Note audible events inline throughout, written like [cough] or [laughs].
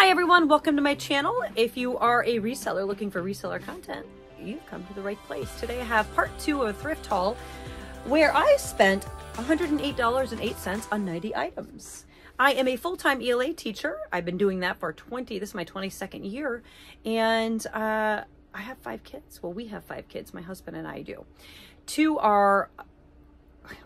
Hi everyone, welcome to my channel. If you are a reseller looking for reseller content, you've come to the right place. Today I have part two of a Thrift Haul, where I spent $108.08 on 90 items. I am a full-time ELA teacher. I've been doing that for 20, this is my 22nd year, and uh, I have five kids. Well, we have five kids, my husband and I do. Two are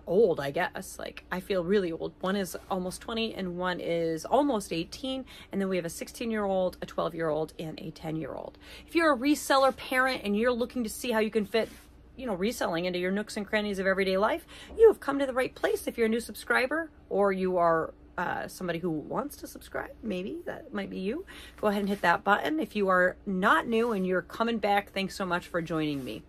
old, I guess. Like, I feel really old. One is almost 20 and one is almost 18. And then we have a 16 year old, a 12 year old, and a 10 year old. If you're a reseller parent and you're looking to see how you can fit you know, reselling into your nooks and crannies of everyday life, you have come to the right place. If you're a new subscriber or you are uh, somebody who wants to subscribe, maybe that might be you, go ahead and hit that button. If you are not new and you're coming back, thanks so much for joining me.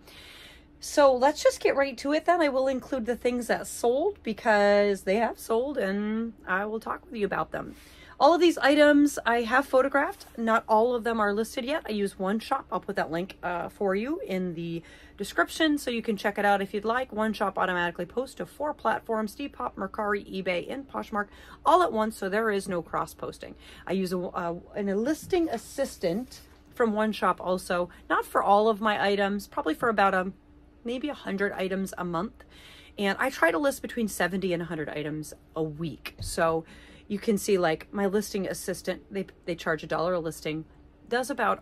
So let's just get right to it then. I will include the things that sold because they have sold and I will talk with you about them. All of these items I have photographed. Not all of them are listed yet. I use One Shop. I'll put that link uh, for you in the description so you can check it out if you'd like. One Shop automatically posts to four platforms, Depop, Mercari, eBay, and Poshmark all at once, so there is no cross-posting. I use a, an, listing assistant from One Shop also, not for all of my items, probably for about a maybe 100 items a month. And I try to list between 70 and 100 items a week. So you can see like my listing assistant, they, they charge a dollar a listing, does about,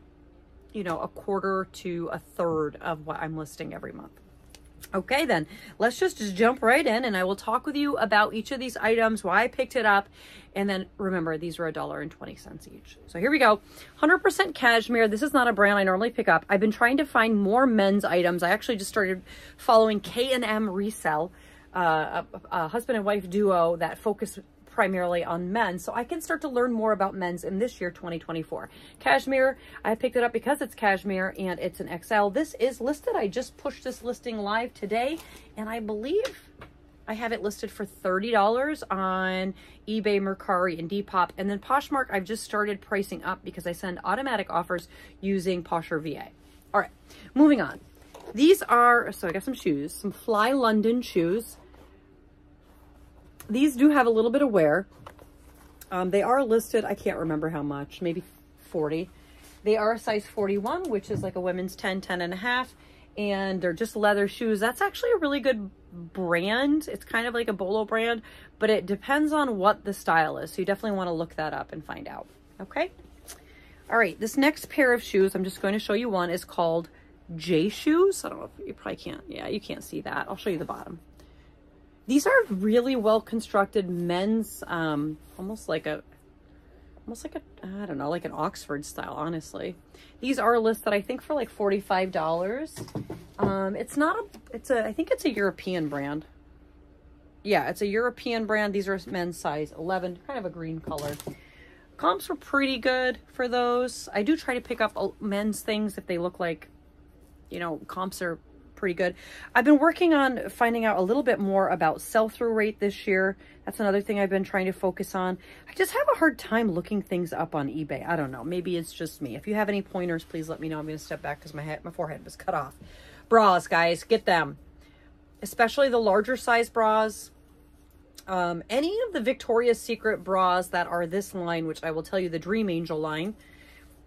you know, a quarter to a third of what I'm listing every month. Okay, then let's just, just jump right in and I will talk with you about each of these items, why I picked it up. And then remember, these were a dollar and 20 cents each. So here we go. 100% cashmere. This is not a brand I normally pick up. I've been trying to find more men's items. I actually just started following K&M Resell, uh, a, a husband and wife duo that focus primarily on men. So I can start to learn more about men's in this year, 2024. Cashmere, I picked it up because it's cashmere and it's an XL. This is listed. I just pushed this listing live today and I believe I have it listed for $30 on eBay, Mercari, and Depop. And then Poshmark, I've just started pricing up because I send automatic offers using Posher VA. All right, moving on. These are, so I got some shoes, some Fly London shoes. These do have a little bit of wear. Um, they are listed, I can't remember how much, maybe 40. They are a size 41, which is like a women's 10, 10 and a half. And they're just leather shoes. That's actually a really good brand. It's kind of like a Bolo brand, but it depends on what the style is. So you definitely want to look that up and find out. Okay. All right. This next pair of shoes, I'm just going to show you one, is called J shoes. I don't know if you probably can't. Yeah, you can't see that. I'll show you the bottom. These are really well constructed men's, um, almost like a, almost like a, I don't know, like an Oxford style, honestly. These are listed, I think, for like $45. Um, it's not a, it's a, I think it's a European brand. Yeah, it's a European brand. These are men's size 11, kind of a green color. Comps were pretty good for those. I do try to pick up men's things if they look like, you know, comps are pretty good. I've been working on finding out a little bit more about sell-through rate this year. That's another thing I've been trying to focus on. I just have a hard time looking things up on eBay. I don't know. Maybe it's just me. If you have any pointers, please let me know. I'm going to step back because my head, my forehead was cut off. Bras, guys, get them. Especially the larger size bras. Um, any of the Victoria's Secret bras that are this line, which I will tell you the Dream Angel line,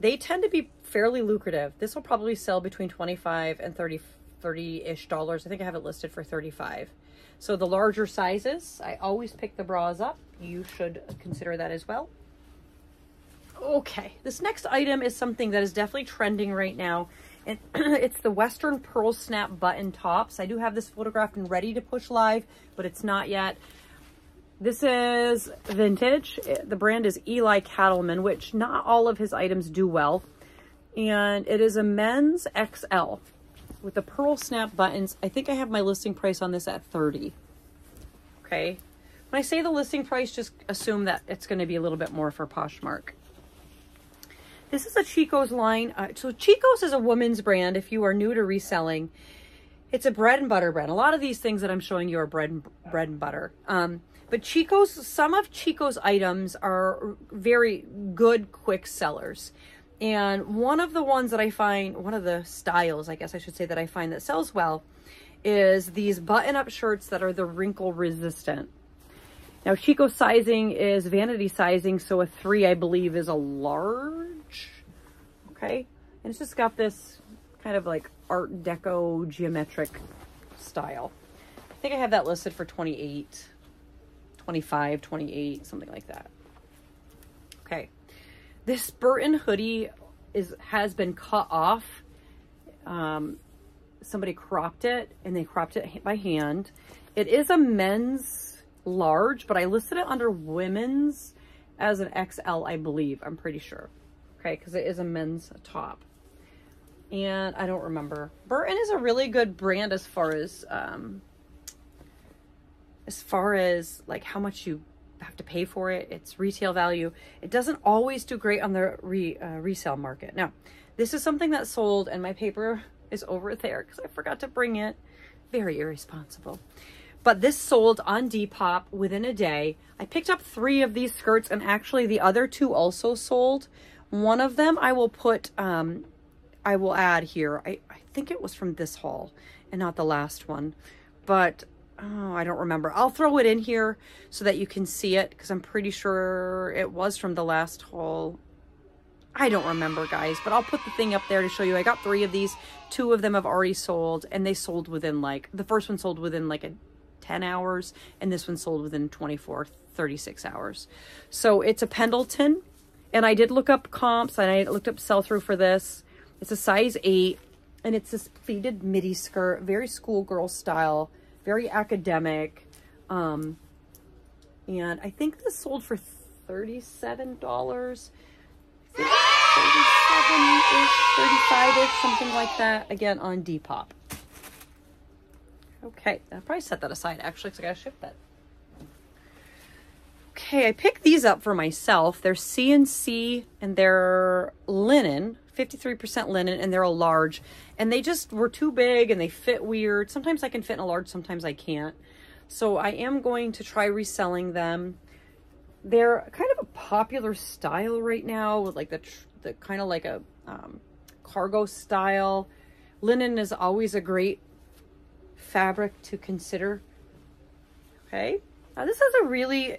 they tend to be fairly lucrative. This will probably sell between 25 and 30 30-ish dollars. I think I have it listed for 35. So the larger sizes, I always pick the bras up. You should consider that as well. Okay, this next item is something that is definitely trending right now. And [clears throat] it's the Western Pearl Snap button tops. I do have this photographed and ready to push live, but it's not yet. This is vintage. The brand is Ely Cattleman, which not all of his items do well. And it is a men's XL with the pearl snap buttons. I think I have my listing price on this at 30. Okay. When I say the listing price, just assume that it's going to be a little bit more for Poshmark. This is a Chico's line. Uh, so Chico's is a woman's brand if you are new to reselling. It's a bread and butter brand. A lot of these things that I'm showing you are bread and, bread and butter. Um, but Chico's, some of Chico's items are very good quick sellers. And one of the ones that I find, one of the styles, I guess I should say, that I find that sells well is these button-up shirts that are the wrinkle resistant. Now Chico sizing is vanity sizing, so a three I believe is a large. Okay, and it's just got this kind of like art deco geometric style. I think I have that listed for 28, 25, 28, something like that. Okay. This Burton hoodie is has been cut off. Um, somebody cropped it and they cropped it by hand. It is a men's large, but I listed it under women's as an XL, I believe. I'm pretty sure. Okay, because it is a men's top. And I don't remember. Burton is a really good brand as far as um, as far as like how much you have to pay for it. It's retail value. It doesn't always do great on the re, uh, resale market. Now, this is something that sold and my paper is over there because I forgot to bring it. Very irresponsible. But this sold on Depop within a day. I picked up three of these skirts and actually the other two also sold. One of them I will put, um, I will add here. I, I think it was from this haul and not the last one. But oh, I don't remember. I'll throw it in here so that you can see it because I'm pretty sure it was from the last haul. I don't remember, guys, but I'll put the thing up there to show you. I got three of these. Two of them have already sold, and they sold within, like, the first one sold within, like, a 10 hours, and this one sold within 24, 36 hours. So it's a Pendleton, and I did look up comps, and I looked up sell-through for this. It's a size 8, and it's this pleated midi skirt, very schoolgirl style very academic. Um, and I think this sold for $37. 37-ish, 35-ish, something like that. Again, on Depop. Okay, I'll probably set that aside, actually, because I got to ship that. Okay, I picked these up for myself. They're CNC and they're linen, 53% linen, and they're a large. And they just were too big and they fit weird. Sometimes I can fit in a large, sometimes I can't. So I am going to try reselling them. They're kind of a popular style right now with like the, the kind of like a um, cargo style. Linen is always a great fabric to consider. Okay. Now this is a really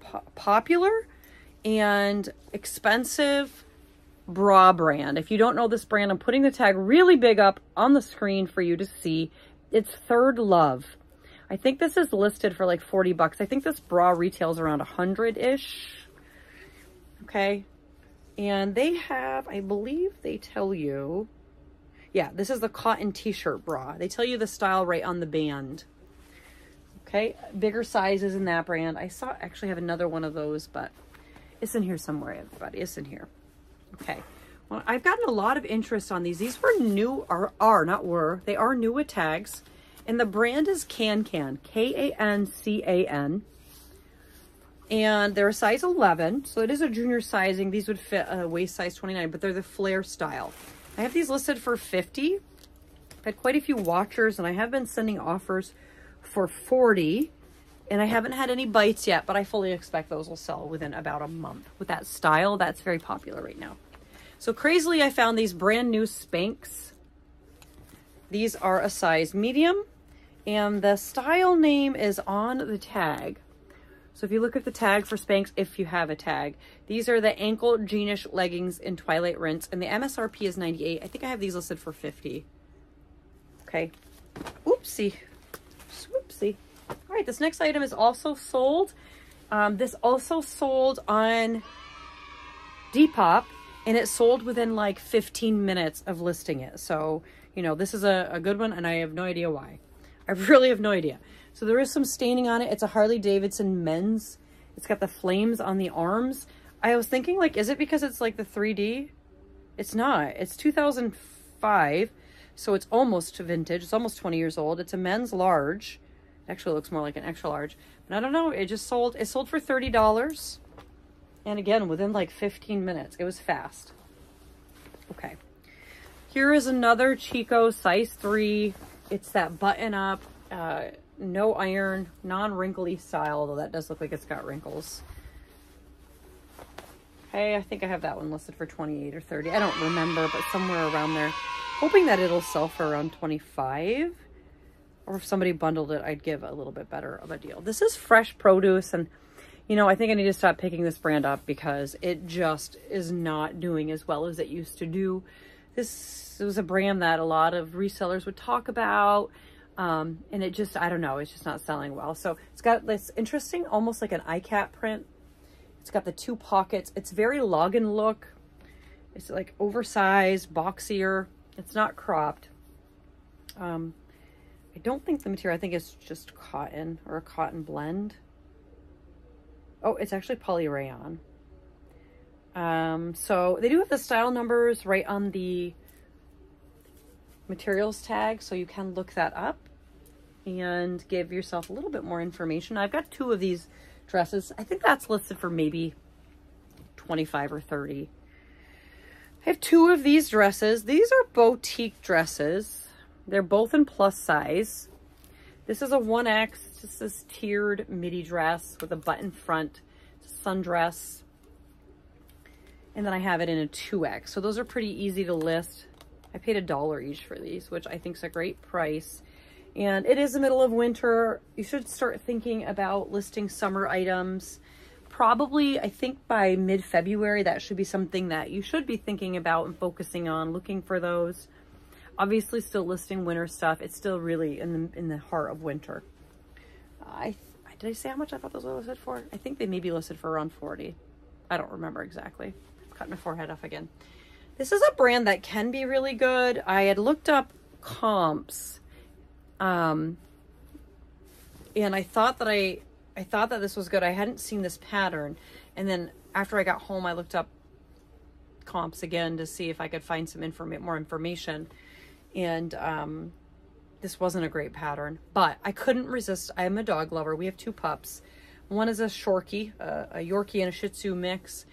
po popular and expensive bra brand. If you don't know this brand, I'm putting the tag really big up on the screen for you to see. It's Third Love. I think this is listed for like 40 bucks. I think this bra retails around 100-ish. Okay. And they have, I believe they tell you, yeah, this is the cotton t-shirt bra. They tell you the style right on the band. Okay, bigger sizes in that brand. I saw actually have another one of those, but it's in here somewhere, everybody. It's in here. Okay. Well, I've gotten a lot of interest on these. These were new, are, are not were, they are new with tags. And the brand is KanCan, K-A-N-C-A-N. And they're a size 11, so it is a junior sizing. These would fit a waist size 29, but they're the flare style. I have these listed for 50. I've had quite a few watchers, and I have been sending offers for 40 and I haven't had any bites yet, but I fully expect those will sell within about a month. With that style, that's very popular right now. So crazily, I found these brand new Spanx. These are a size medium, and the style name is on the tag. So if you look at the tag for Spanx, if you have a tag, these are the ankle jeanish leggings in Twilight Rinse, and the MSRP is 98. I think I have these listed for 50. Okay. Oopsie. Swoopsie. Right, this next item is also sold. Um, this also sold on Depop, and it sold within like 15 minutes of listing it. So, you know, this is a, a good one, and I have no idea why. I [laughs] really have no idea. So there is some staining on it. It's a Harley Davidson men's. It's got the flames on the arms. I was thinking, like, is it because it's like the 3D? It's not. It's 2005, so it's almost vintage. It's almost 20 years old. It's a men's large. Actually looks more like an extra large. But I don't know. It just sold. It sold for $30. And again, within like 15 minutes. It was fast. Okay. Here is another Chico size 3. It's that button up, uh, no iron, non-wrinkly style, although that does look like it's got wrinkles. Hey, I think I have that one listed for 28 or 30. I don't remember, but somewhere around there. Hoping that it'll sell for around 25 or if somebody bundled it, I'd give a little bit better of a deal. This is fresh produce, and you know, I think I need to stop picking this brand up because it just is not doing as well as it used to do. This was a brand that a lot of resellers would talk about. Um, and it just, I don't know, it's just not selling well. So it's got this interesting, almost like an ikat print. It's got the two pockets. It's very login look. It's like oversized, boxier. It's not cropped. Um, I don't think the material, I think it's just cotton or a cotton blend. Oh, it's actually polyrayon. Um, so they do have the style numbers right on the materials tag, so you can look that up and give yourself a little bit more information. I've got two of these dresses. I think that's listed for maybe 25 or 30. I have two of these dresses. These are boutique dresses. They're both in plus size. This is a 1X, just this tiered midi dress with a button front, sundress. And then I have it in a 2X. So those are pretty easy to list. I paid a dollar each for these, which I think is a great price. And it is the middle of winter. You should start thinking about listing summer items. Probably, I think by mid-February, that should be something that you should be thinking about and focusing on, looking for those. Obviously still listing winter stuff. It's still really in the, in the heart of winter. I Did I say how much I thought those were listed for? I think they may be listed for around 40. I don't remember exactly. Cut my forehead off again. This is a brand that can be really good. I had looked up comps. Um, and I thought that I, I thought that this was good. I hadn't seen this pattern. And then after I got home, I looked up comps again to see if I could find some inform more information and um, this wasn't a great pattern, but I couldn't resist. I am a dog lover. We have two pups. One is a Shorkie, uh, a Yorkie and a Shih Tzu mix,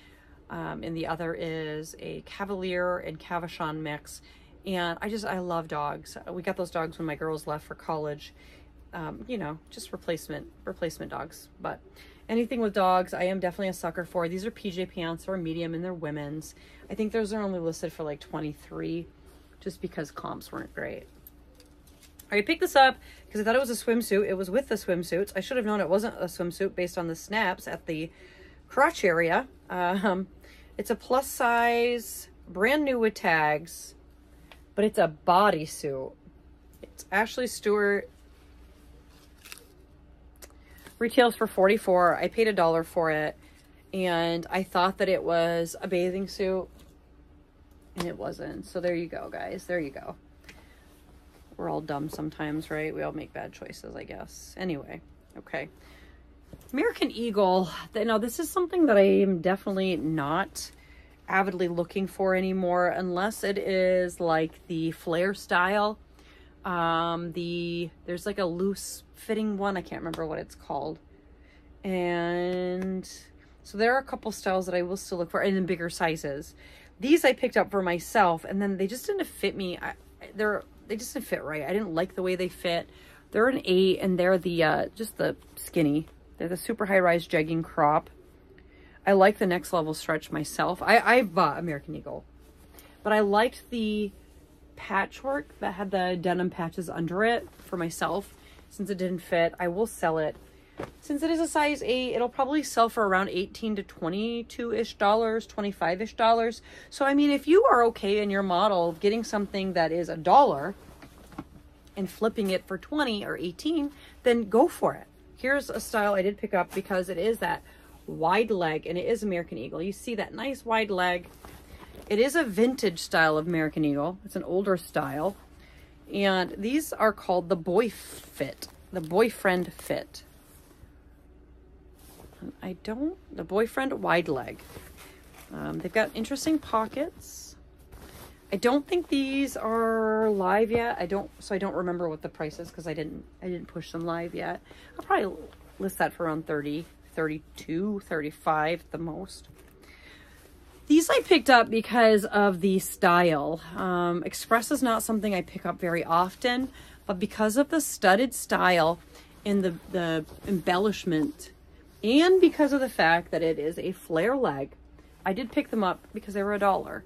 um, and the other is a Cavalier and Cavachon mix. And I just, I love dogs. We got those dogs when my girls left for college. Um, you know, just replacement, replacement dogs. But anything with dogs, I am definitely a sucker for. These are PJ pants, or medium, and they're women's. I think those are only listed for like 23 just because comps weren't great. I picked this up because I thought it was a swimsuit. It was with the swimsuits. I should have known it wasn't a swimsuit based on the snaps at the crotch area. Um, it's a plus size, brand new with tags, but it's a bodysuit. It's Ashley Stewart. Retails for 44 I paid a dollar for it. And I thought that it was a bathing suit and it wasn't. So there you go, guys. There you go. We're all dumb sometimes, right? We all make bad choices, I guess. Anyway, okay. American Eagle. Now, this is something that I am definitely not avidly looking for anymore, unless it is like the flare style. Um, the there's like a loose fitting one. I can't remember what it's called. And so there are a couple styles that I will still look for, and in bigger sizes. These I picked up for myself, and then they just didn't fit me. I, they're they just didn't fit right. I didn't like the way they fit. They're an eight, and they're the uh, just the skinny. They're the super high rise jegging crop. I like the next level stretch myself. I I bought American Eagle, but I liked the patchwork that had the denim patches under it for myself. Since it didn't fit, I will sell it since it is a size 8, it'll probably sell for around 18 to 22-ish dollars, 25-ish dollars. So, I mean, if you are okay in your model getting something that is a dollar and flipping it for 20 or 18, then go for it. Here's a style I did pick up because it is that wide leg and it is American Eagle. You see that nice wide leg. It is a vintage style of American Eagle. It's an older style. And these are called the boy fit, the boyfriend fit. I don't, the boyfriend wide leg. Um, they've got interesting pockets. I don't think these are live yet. I don't, so I don't remember what the price is because I didn't, I didn't push them live yet. I'll probably list that for around 30, 32, 35 the most. These I picked up because of the style. Um, Express is not something I pick up very often, but because of the studded style and the, the embellishment and because of the fact that it is a flare leg. I did pick them up because they were a dollar.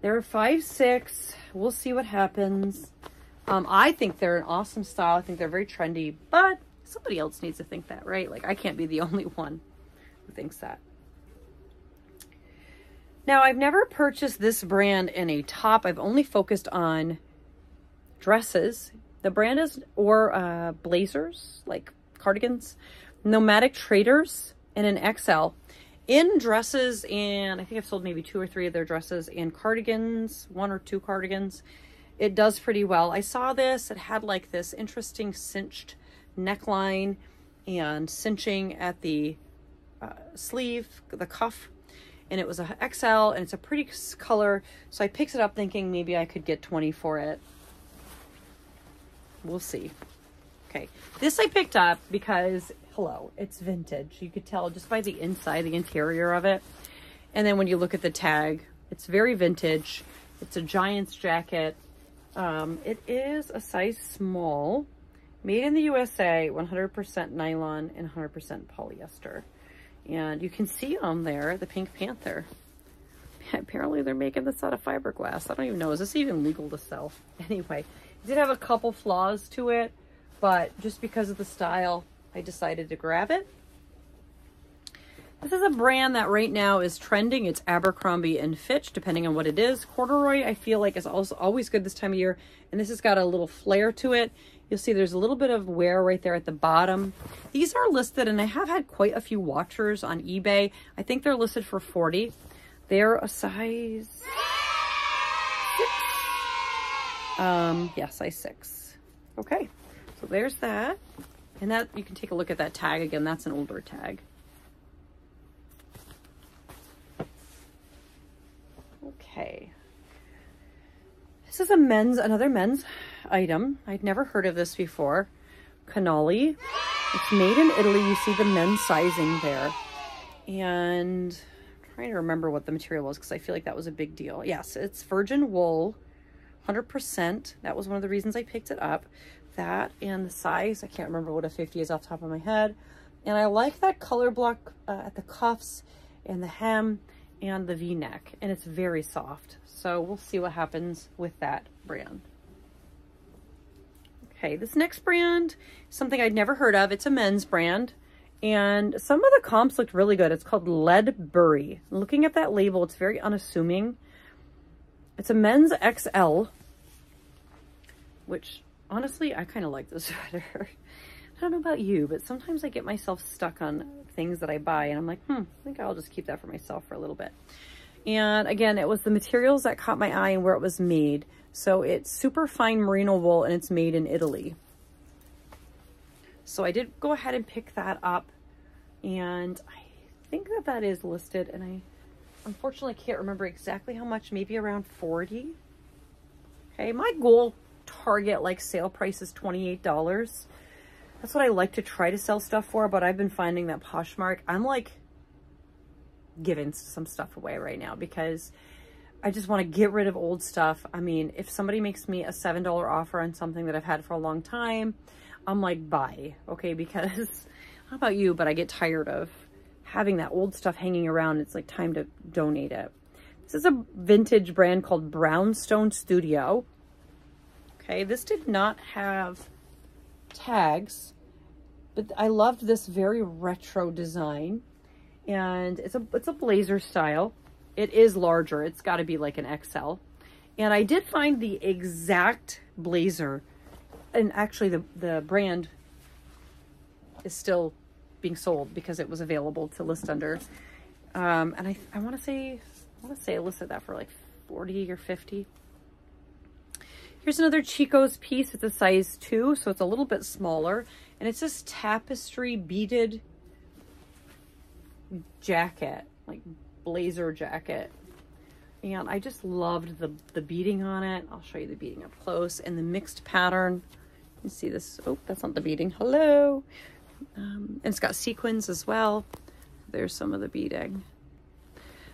They're five six. We'll see what happens. Um, I think they're an awesome style. I think they're very trendy, but somebody else needs to think that, right? Like I can't be the [laughs] only one who thinks that. Now, I've never purchased this brand in a top. I've only focused on dresses. The brand is, or uh, blazers, like cardigans, Nomadic Traders in an XL. In dresses, and I think I've sold maybe two or three of their dresses and cardigans, one or two cardigans. It does pretty well. I saw this. It had like this interesting cinched neckline and cinching at the uh, sleeve, the cuff and it was a XL and it's a pretty color. So I picked it up thinking maybe I could get 20 for it. We'll see. Okay, this I picked up because, hello, it's vintage. You could tell just by the inside, the interior of it. And then when you look at the tag, it's very vintage. It's a Giants jacket. Um, it is a size small, made in the USA, 100% nylon and 100% polyester. And you can see on there the Pink Panther. [laughs] Apparently they're making this out of fiberglass. I don't even know. Is this even legal to sell? [laughs] Anyway, it did have a couple flaws to it, but just because of the style, I decided to grab it. This is a brand that right now is trending. It's Abercrombie and Fitch, depending on what it is. Corduroy, I feel like is also always good this time of year. And this has got a little flare to it. You'll see there's a little bit of wear right there at the bottom. These are listed, and I have had quite a few watchers on eBay. I think they're listed for 40 They're a size. Um, yeah, size six. Okay, so there's that. And that you can take a look at that tag again. That's an older tag. Okay. This is a men's, another men's item. I'd never heard of this before. Canali. It's made in Italy. You see the men's sizing there. And I'm trying to remember what the material was because I feel like that was a big deal. Yes, it's virgin wool, 100%. That was one of the reasons I picked it up. That and the size. I can't remember what a 50 is off top of my head. And I like that color block uh, at the cuffs and the hem and the v-neck. And it's very soft. So we'll see what happens with that brand. Okay, this next brand, something I'd never heard of. It's a men's brand. And some of the comps looked really good. It's called Ledbury. Looking at that label, it's very unassuming. It's a men's XL, which honestly, I kind of like this [laughs] sweater. I don't know about you, but sometimes I get myself stuck on things that I buy and I'm like, hmm, I think I'll just keep that for myself for a little bit. And again, it was the materials that caught my eye and where it was made. So it's super fine merino wool and it's made in Italy. So I did go ahead and pick that up and I think that that is listed and I unfortunately can't remember exactly how much, maybe around 40. Okay, my goal target like sale price is $28. That's what I like to try to sell stuff for, but I've been finding that Poshmark, I'm like giving some stuff away right now because I just want to get rid of old stuff. I mean, if somebody makes me a $7 offer on something that I've had for a long time, I'm like, buy, okay? [laughs] Because, how about you, but I get tired of having that old stuff hanging around. It's like time to donate it. This is a vintage brand called Brownstone Studio. Okay, this did not have tags, but I loved this very retro design. And it's a, it's a blazer style. It is larger. It's got to be like an XL. And I did find the exact blazer. And actually the, the brand is still being sold because it was available to list under. Um, and I, I want to say, I want to say I listed that for like 40 or 50. Here's another Chico's piece. It's a size two, so it's a little bit smaller. And it's this tapestry beaded jacket, like blazer jacket. And I just loved the, the beading on it. I'll show you the beading up close and the mixed pattern. You see this, oh, that's not the beading. Hello. Um, and it's got sequins as well. There's some of the beading.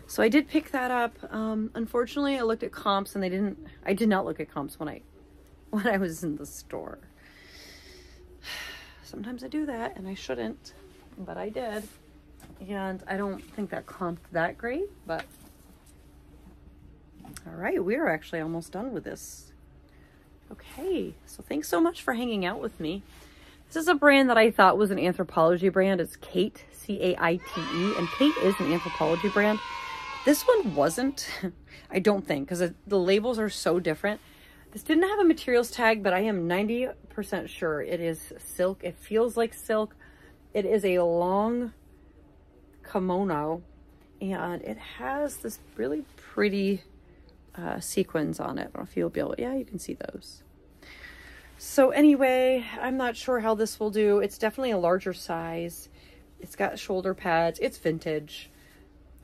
So I did pick that up. Um, unfortunately, I looked at comps and they didn't, I did not look at comps when I, [laughs] when I was in the store. [sighs] Sometimes I do that and I shouldn't, but I did. And I don't think that comped that great, but all right, we're actually almost done with this. Okay, so thanks so much for hanging out with me. This is a brand that I thought was an Anthropologie brand. It's Caite, C-A-I-T-E, and Caite is an Anthropologie brand. This one wasn't, [laughs] I don't think, because the labels are so different. This didn't have a materials tag, but I am 90% sure it is silk. It feels like silk. It is a long kimono, and it has this really pretty uh, sequins on it. I don't know if you'll be able, yeah, you can see those. So anyway, I'm not sure how this will do. It's definitely a larger size. It's got shoulder pads. It's vintage.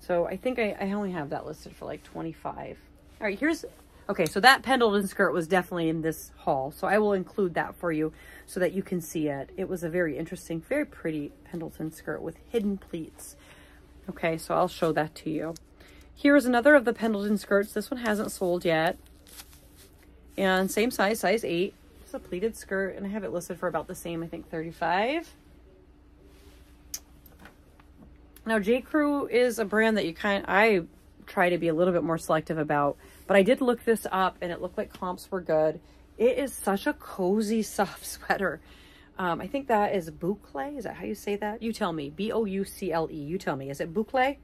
So I think I, I only have that listed for like 25. All right, here's, okay, so that Pendleton skirt was definitely in this haul. So I will include that for you so that you can see it. It was a very interesting, very pretty Pendleton skirt with hidden pleats. Okay, so I'll show that to you. Here's another of the Pendleton skirts. This one hasn't sold yet. And same size, size 8. It's a pleated skirt, and I have it listed for about the same, I think 35 Now, J. Crew is a brand that you kind I try to be a little bit more selective about, but I did look this up, and it looked like comps were good. It is such a cozy, [laughs] soft sweater. Um, I think that is boucle. Is that how you say that? You tell me. B-O-U-C-L-E. You tell me. Is it boucle?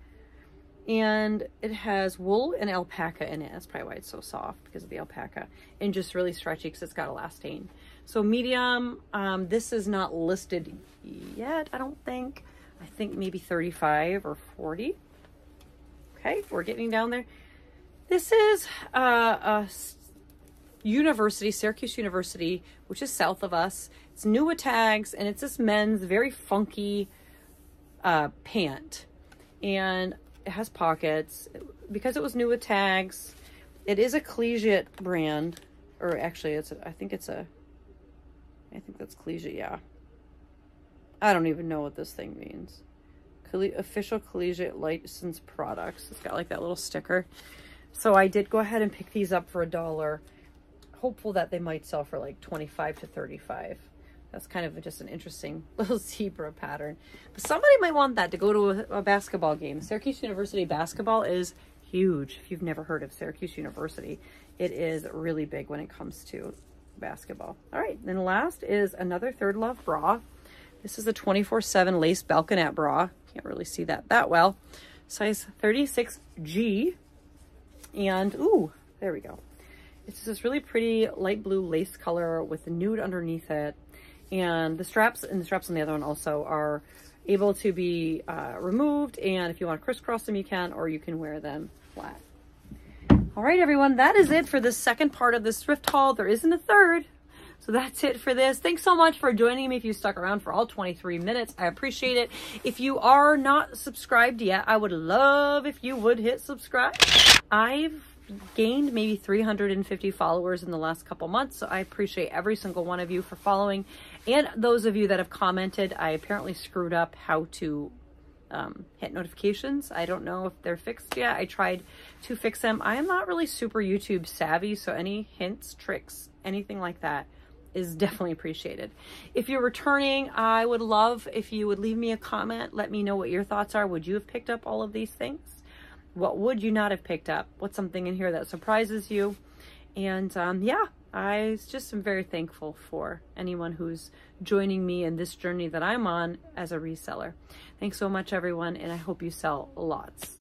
and it has wool and alpaca in it. That's probably why it's so soft because of the alpaca and just really stretchy because it's got elastane. So medium, um, this is not listed yet, I don't think. I think maybe 35 or 40. Okay, we're getting down there. This is uh, a university, Syracuse University, which is south of us. It's Nua tags, and it's this men's very funky uh, pant. And it has pockets. Because it was new with tags, it is a collegiate brand. Or actually, it's a, I think it's a, I think that's collegiate, yeah. I don't even know what this thing means. Colle official collegiate license products. It's got like that little sticker. So I did go ahead and pick these up for a dollar. Hopeful that they might sell for like 25 to 35. That's kind of just an interesting [laughs] little zebra pattern. But somebody might want that to go to a, a, basketball game. Syracuse University basketball is huge. If you've never heard of Syracuse University, it is really big when it comes to basketball. All right, then last is another Third Love bra. This is a 24-7 lace balconette bra. Can't really see that that well. Size 36G. And, ooh, there we go. It's this really pretty light blue lace color with the nude underneath it. And the straps and the straps on the other one also are able to be uh, removed. And if you want to crisscross them, you can, or you can wear them flat. All right, everyone, that is it for the second part of this thrift haul. There isn't a third. So that's it for this. Thanks so much for joining me if you stuck around for all 23 minutes. I appreciate it. If you are not subscribed yet, I would love if you would hit subscribe. I've gained maybe 350 followers in the last couple months. So I appreciate every single one of you for following. And those of you that have commented, I apparently screwed up how to um, hit notifications. I don't know if they're fixed yet. I tried to fix them. I am not really super YouTube savvy, so any hints, tricks, anything like that is definitely appreciated. If you're returning, I would love if you would leave me a comment. Let me know what your thoughts are. Would you have picked up all of these things? What would you not have picked up? What's something in here that surprises you? And um, yeah, I just am very thankful for anyone who's joining me in this journey that I'm on as a reseller. Thanks so much, everyone, and I hope you sell lots.